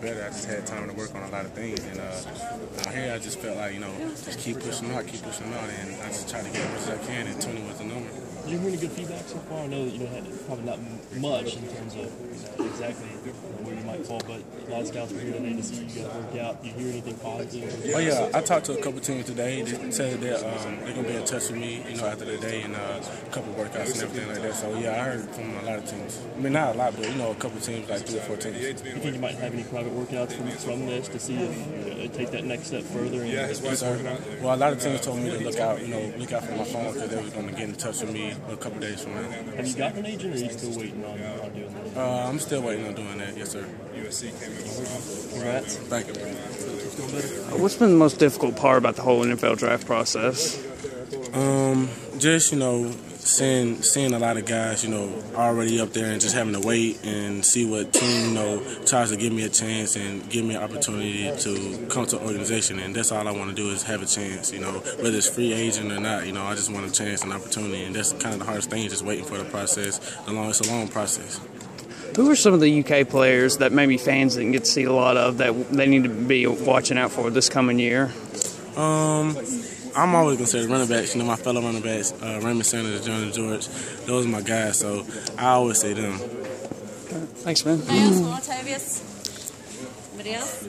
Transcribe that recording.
getting better. I just had time to work on a lot of things, and uh, out here I just felt like you know just keep pushing out, keep pushing out, and I just try to get as much as I can. And 20 was the number. Did you hear any good feedback so far? I know that you know had probably not much in terms of you know, exactly where you might fall, but a lot of scouts were here today to see you guys work out. Do you hear anything positive? Oh yeah, I talked to a couple teams today. They said that um, they're gonna be in touch with me, you know, after the day and uh, a couple workouts and everything like that. So yeah, I heard from a lot of teams. I mean, not a lot, but you know, a couple teams, like three or four teams. Do you think you might have any private workouts from, from this to see if uh, take that next step further? And, Yes, sir. Well, a lot of teams told me to look out, you know, look out for my phone because they were going to get in touch with me a couple days from now. have you got an agent, or are you still waiting on, on doing that? Uh, I'm still waiting on doing that. Yes, sir. Congrats. Thank you. What's been the most difficult part about the whole NFL draft process? Um, just you know, seeing seeing a lot of guys, you know, already up there and just having to wait and see what team, you know, tries to give me a chance and give me an opportunity to come to an organization. And that's all I want to do is have a chance, you know, whether it's free agent or not. You know, I just want a chance and opportunity, and that's kind of the hardest thing, just waiting for the process. The long, it's a long process. Who are some of the UK players that maybe fans didn't get to see a lot of that they need to be watching out for this coming year? Um, I'm always gonna say the running backs. You know, my fellow running backs, uh, Raymond Sanders, Johnny George. Those are my guys, so I always say them. Thanks, man. Anybody else? Octavius? Anybody else?